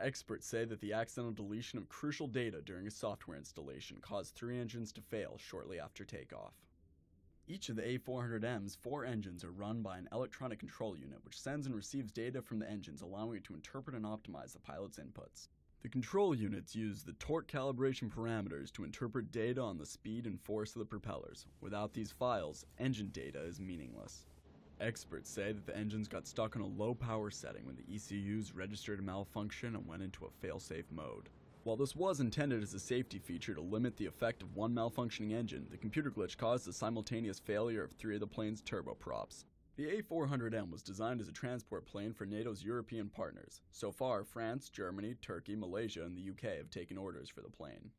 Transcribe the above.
Experts say that the accidental deletion of crucial data during a software installation caused three engines to fail shortly after takeoff. Each of the A400M's four engines are run by an electronic control unit which sends and receives data from the engines allowing it to interpret and optimize the pilot's inputs. The control units use the torque calibration parameters to interpret data on the speed and force of the propellers. Without these files, engine data is meaningless. Experts say that the engines got stuck on a low power setting when the ECUs registered a malfunction and went into a failsafe mode. While this was intended as a safety feature to limit the effect of one malfunctioning engine, the computer glitch caused the simultaneous failure of three of the plane's turboprops. The A400M was designed as a transport plane for NATO's European partners. So far, France, Germany, Turkey, Malaysia, and the UK have taken orders for the plane.